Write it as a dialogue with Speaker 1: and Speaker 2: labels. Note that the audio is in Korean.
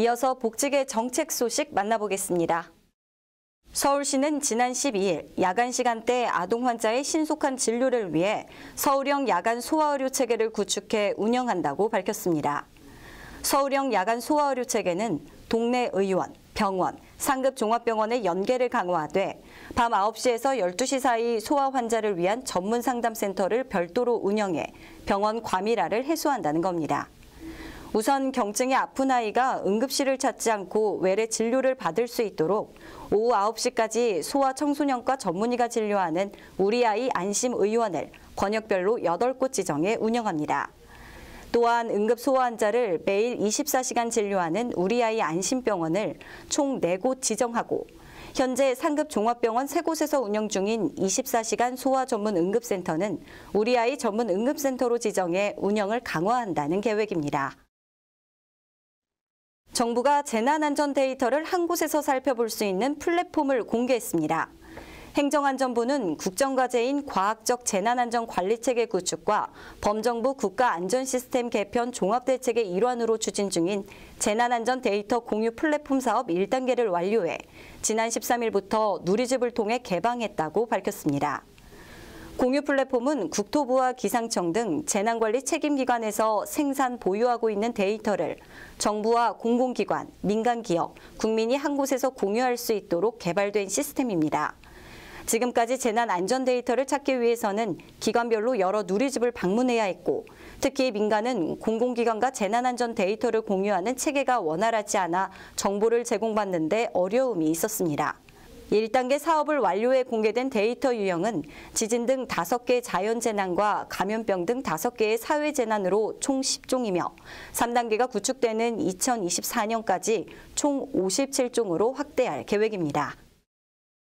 Speaker 1: 이어서 복직의 정책 소식 만나보겠습니다. 서울시는 지난 12일 야간 시간대 아동 환자의 신속한 진료를 위해 서울형 야간 소아의료 체계를 구축해 운영한다고 밝혔습니다. 서울형 야간 소아의료 체계는 동네 의원, 병원, 상급 종합병원의 연계를 강화하되 밤 9시에서 12시 사이 소아 환자를 위한 전문 상담센터를 별도로 운영해 병원 과밀화를 해소한다는 겁니다. 우선 경증이 아픈 아이가 응급실을 찾지 않고 외래 진료를 받을 수 있도록 오후 9시까지 소아 청소년과 전문의가 진료하는 우리 아이 안심 의원을 권역별로 8곳 지정해 운영합니다. 또한 응급 소아 환자를 매일 24시간 진료하는 우리 아이 안심병원을 총 4곳 지정하고 현재 상급 종합병원 3곳에서 운영 중인 24시간 소아 전문 응급센터는 우리 아이 전문 응급센터로 지정해 운영을 강화한다는 계획입니다. 정부가 재난안전 데이터를 한 곳에서 살펴볼 수 있는 플랫폼을 공개했습니다. 행정안전부는 국정과제인 과학적 재난안전관리체계 구축과 범정부 국가안전시스템 개편 종합대책의 일환으로 추진 중인 재난안전 데이터 공유 플랫폼 사업 1단계를 완료해 지난 13일부터 누리집을 통해 개방했다고 밝혔습니다. 공유 플랫폼은 국토부와 기상청 등 재난관리 책임기관에서 생산, 보유하고 있는 데이터를 정부와 공공기관, 민간기업, 국민이 한 곳에서 공유할 수 있도록 개발된 시스템입니다. 지금까지 재난 안전 데이터를 찾기 위해서는 기관별로 여러 누리집을 방문해야 했고 특히 민간은 공공기관과 재난안전 데이터를 공유하는 체계가 원활하지 않아 정보를 제공받는 데 어려움이 있었습니다. 1단계 사업을 완료해 공개된 데이터 유형은 지진 등 5개 자연재난과 감염병 등 5개의 사회재난으로 총 10종이며 3단계가 구축되는 2024년까지 총 57종으로 확대할 계획입니다.